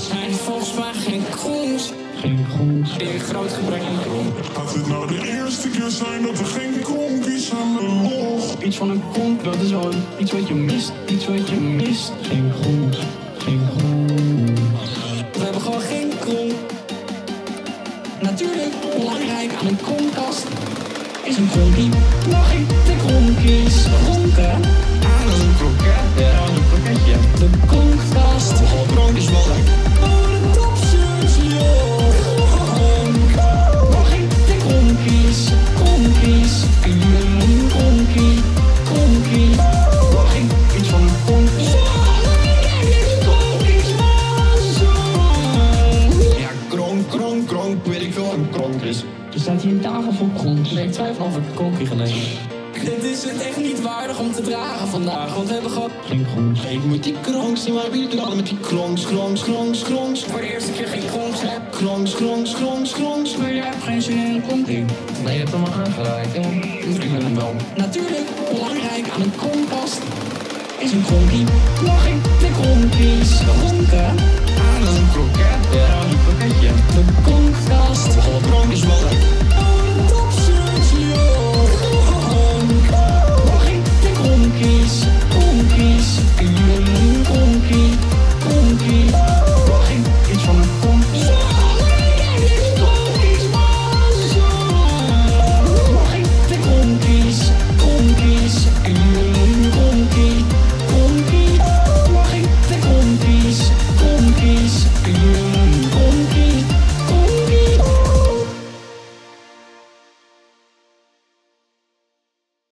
zijn volgens mij geen kroons. Geen grond. In groot gebrek aan krom. Gaat het nou de eerste keer zijn dat er geen kronkies aan de log? Iets van een kont, dat is wel iets wat je mist. Iets wat je mist. Geen grond. Geen grond. We hebben gewoon geen krom. Natuurlijk belangrijk aan een kromkast is een kromkie. Mag ik de kromkies ronken? Ah, kronk, kronk, kronk. Weet ik veel wat een kronk is. Er staat hier een tafel vol kronk. Nee, ik twijfel of ik een kronkje genomen. Dit is het echt niet waardig om te dragen vandaag, want we hebben gewoon Geen grond. Ik moet die kronks zien, maar wie doet allemaal met die kronks, kronks, kronks, kronks. voor de eerste keer geen kronks heb. Kronks, kronks, kronks, kronks. Maar jij hebt geen zin in een kronkje. Nee, je hebt hem al aangeraakt. Ja, ik ben hem wel. Natuurlijk belangrijk aan een kromkast is een kromkie. Mag ik de second.